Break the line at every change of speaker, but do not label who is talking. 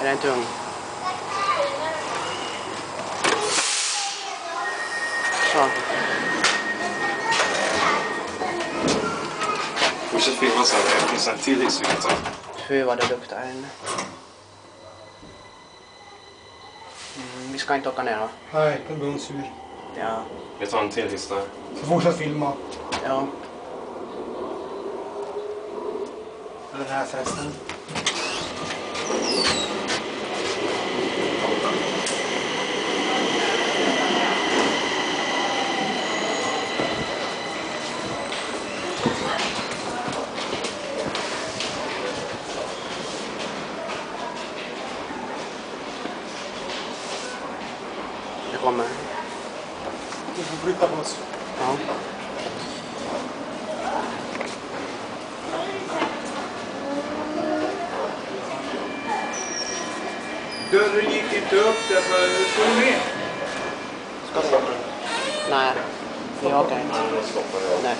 Är den tung? Så.
Fortsätt filma sen. Det finns en till hiss vi kan ta.
Fy vad det luktar här inne. Mm, vi ska inte åka ner va?
Nej, då blir hon sur.
Ja.
Vi tar en till hiss där.
Så fortsätt filma.
Ja.
Det här förresten.
Det kommer.
Vi får flytta på oss.
Ja.
Dörren gick inte upp därför... Du med?
Ska vi? Nej. Vi åker inte. Nej.